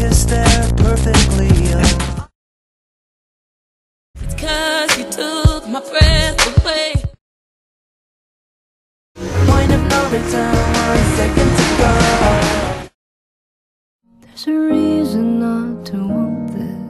kiss there perfectly young. It's cause you took my breath away. Point of no return, one second to go. There's a reason not to want this.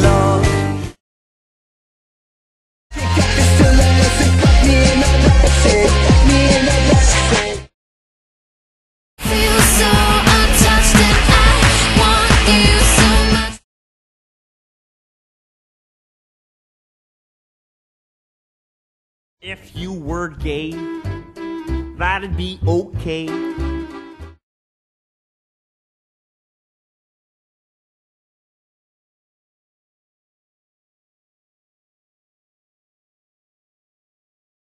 If you were gay, that'd be okay.